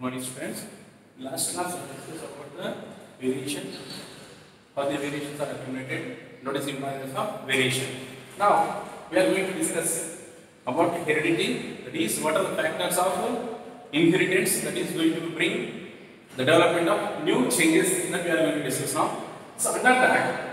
morning students. Last class I discussed about the variation, how the variations are accumulated, notice importance of variation. Now we are going to discuss about heredity, that is what are the factors of inheritance that is going to bring the development of new changes that we are going to discuss now. So under that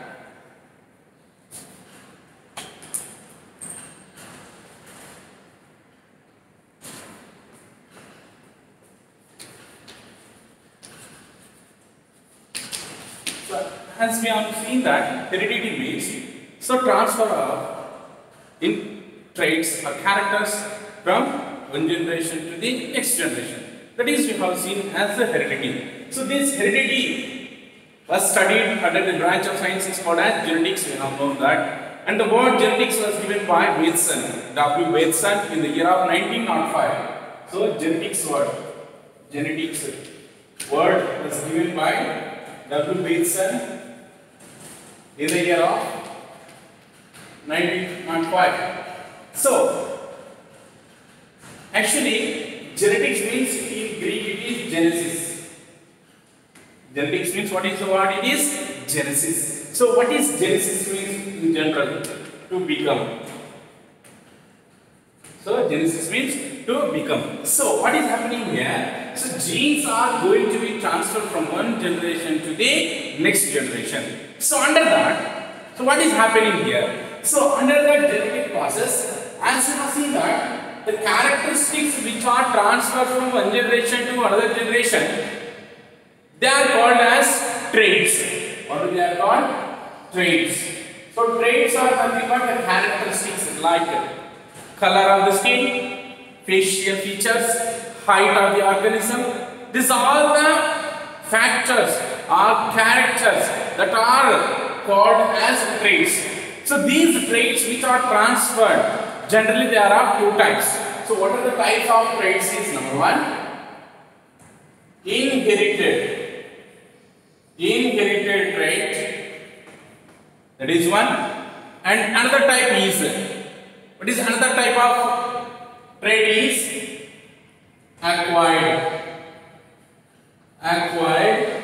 As we have seen that heredity means so transfer of in traits or characters from one generation to the next generation. That is we have seen as the heredity. So this heredity was studied under the branch of science is called as genetics. We have known that. And the word genetics was given by Bateson, W. Bateson in the year of 1905. So genetics word, genetics word was given by W. Bateson in the year of 1905. So, actually, genetics means in Greek it is genesis. Genetics means what is the word? It is genesis. So, what is genesis means in general? To become. So, genesis means to become. So, what is happening here? So, genes are going to be transferred from one generation to the next generation. So, under that, so what is happening here? So, under that genetic process, as you have seen that the characteristics which are transferred from one generation to another generation, they are called as traits. What they are called? Traits. So, traits are nothing but the characteristics like color of the skin, facial features, height of the organism. These are all the factors or characters that are called as traits. So these traits which are transferred, generally there are two types. So what are the types of traits is number one, inherited, inherited trait, that is one. And another type is, what is another type of trait is acquired, acquired.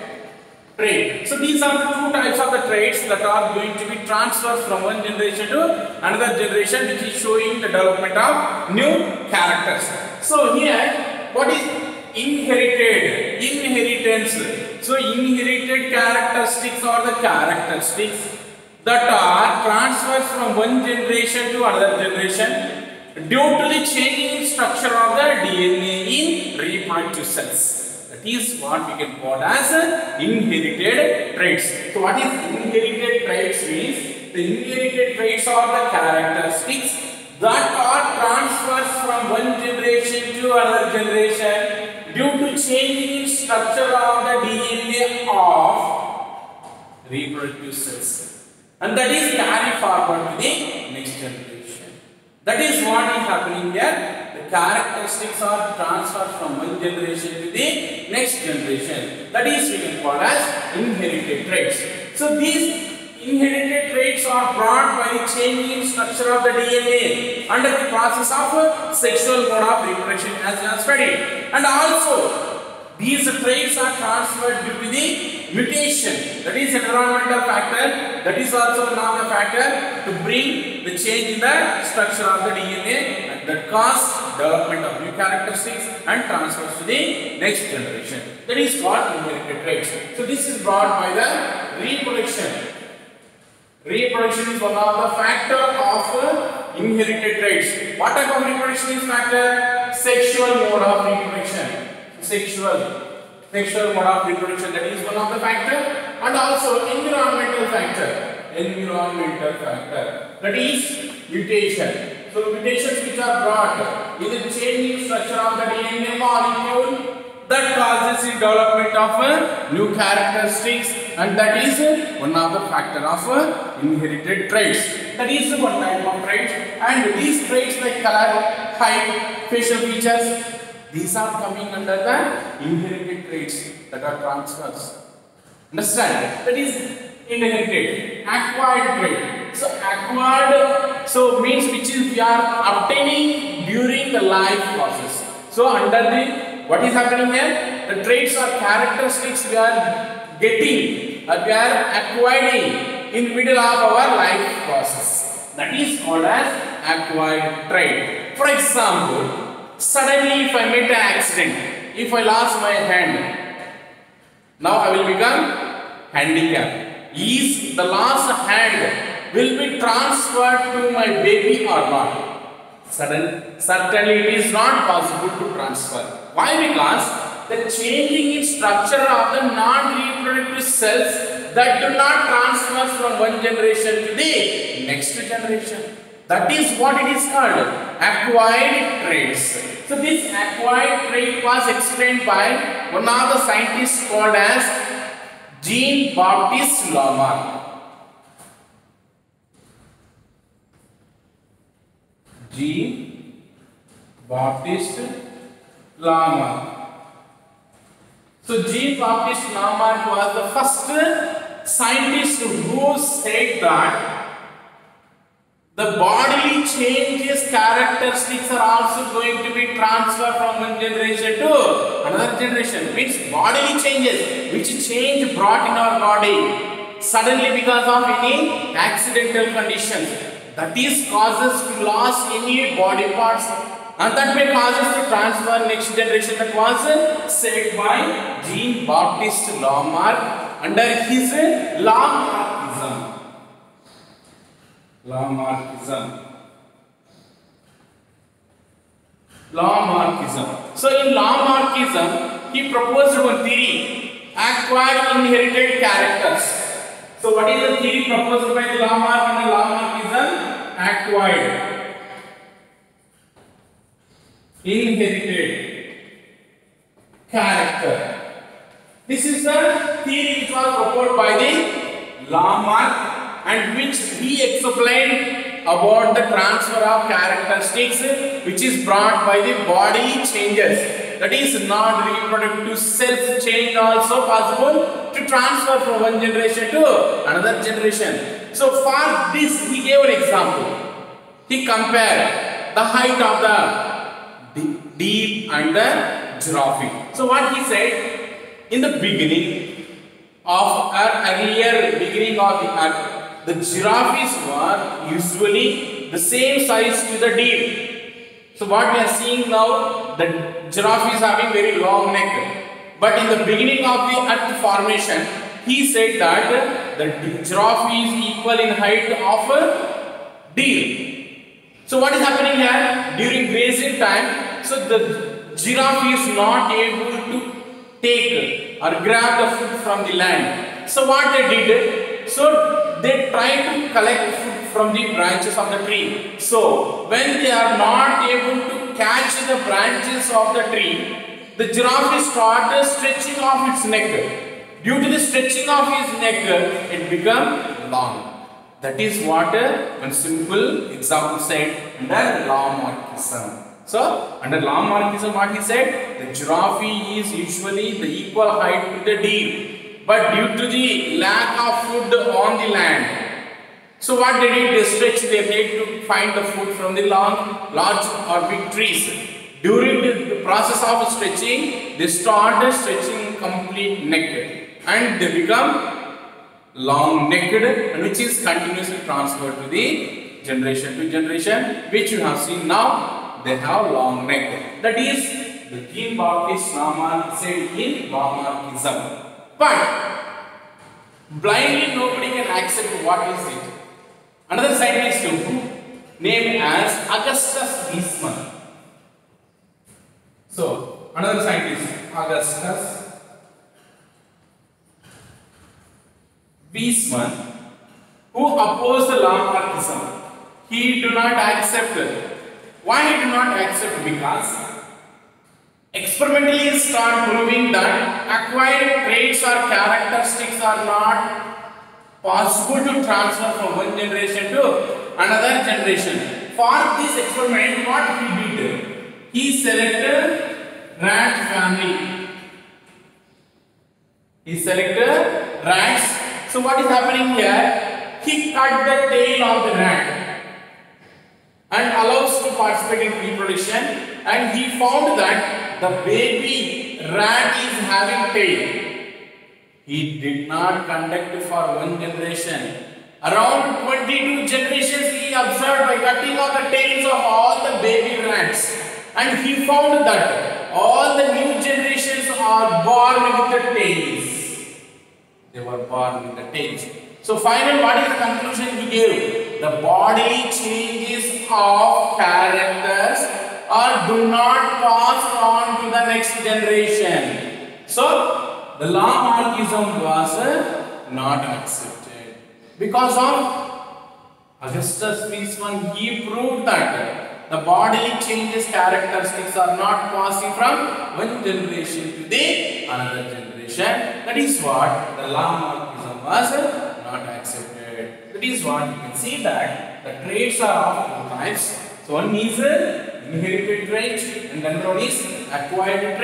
So these are two types of the traits that are going to be transferred from one generation to another generation which is showing the development of new characters. So here what is inherited? Inheritance. So inherited characteristics are the characteristics that are transferred from one generation to another generation due to the changing structure of the DNA in reproductive cells. That is what we can call as inherited traits. So what is inherited traits means? The inherited traits are the characteristics that are transferred from one generation to another generation due to changing structure of the DNA of reproductive cells. And that is carried forward to the next generation. That is what is happening here. Characteristics are transferred from one generation to the next generation. That is we can call as inherited traits. So these inherited traits are brought by the changing structure of the DNA under the process of sexual mode of reproduction as we have studied. And also these traits are transferred due to the mutation that is environmental factor that is also another factor to bring the change in the structure of the DNA that cause development of new characteristics and transfers to the next generation. That is called inherited traits. So this is brought by the reproduction. Reproduction is one of the factor of uh, inherited traits. What type of reproduction is factor? Sexual mode of reproduction. Sexual sexual mode of reproduction that is one of the factor and also environmental factor environmental factor that is mutation so mutations which are brought in the changing structure of the DNA molecule that causes the development of uh, new characteristics and that is one of the factor of uh, inherited traits that is one type of trait and these traits like color height facial features these are coming under the inherited traits that are transfers. Understand? That is inherited, acquired trait. So acquired, so means which is we are obtaining during the life process. So under the what is happening here? The traits or characteristics we are getting or we are acquiring in middle of our life process. That is called as acquired trait. For example, suddenly if I met an accident, if I lost my hand, now I will become handicapped. Is the lost hand will be transferred to my baby or not? Sudden, certainly it is not possible to transfer. Why? Because the changing in structure of the non-reproductive cells that do not transfer from one generation to the next generation. That is what it is called acquired traits. So this acquired trait was explained by one of the scientists called as Jean Baptiste Lamarck. Jean Baptiste Lamarck. So Jean Baptiste Lamarck was the first scientist who said that the bodily changes characteristics are also going to be transferred from one generation to another generation. Means bodily changes, which change brought in our body suddenly because of any accidental conditions. That is causes to loss any body parts and that may cause us to transfer next generation that was said by Jean Baptiste Lamarck under his Lamarckism. Lamarckism. Lamarckism. So in Lamarckism, he proposed one theory, acquired inherited characters. So what is the theory proposed by the Lamarck and the Lamarckism? Acquired inherited character. This is the theory which was proposed by the Lamarck and which he explained about the transfer of characteristics which is brought by the body changes. That is non-reproductive self change also possible transfer from one generation to another generation. So for this he gave an example. He compared the height of the deer and the giraffe. So what he said, in the beginning of our earlier beginning of the earth, the giraffes were usually the same size to the deer. So what we are seeing now, the giraffe is having very long neck. But in the beginning of the earth formation, he said that the giraffe is equal in height of a deer. So what is happening here? During grazing time, so the giraffe is not able to take or grab the food from the land. So what they did? So they try to collect food from the branches of the tree. So when they are not able to catch the branches of the tree, the giraffe started stretching off its neck. Due to the stretching of his neck, it become long. That is what one simple example said under Lamarckism. So, under Lamarckism what he said? The giraffe is usually the equal height to the deer. But due to the lack of food on the land, so what did? They stretched their neck to find the food from the long, large or big trees. During the, process of stretching, they started stretching complete neck and they become long necked which is continuously transferred to the generation to generation which you have seen now they have long neck. That is the Jean Baptiste Lamarck said in Lamarckism but blindly nobody can accept what is it. Another scientist named as Augustus Weismann so another scientist Augustus Weismann, who opposed the Lamarckism. He do not accept it. Why he do not accept? Because experimentally start proving that acquired traits or characteristics are not possible to transfer from one generation to another generation. For this experiment, what he did? He selected rat family. He selected rats so what is happening here? He cut the tail of the rat and allows to participate in reproduction and he found that the baby rat is having tail. He did not conduct for one generation. Around 22 generations he observed by cutting off the tails of all the baby rats. And he found that all the new generations are born with the tails. They were born with the tails. So final, what is the conclusion he gave? The body changes of characters or do not pass on to the next generation. So the Lamarckism was uh, not accepted because of Augustus Weismann. He proved that the bodily changes characteristics are not passing from one generation to the another generation. That is what the Lamarckism was not accepted. That is what you can see that the traits are of two types. So one is inherited trait and another one is acquired trait.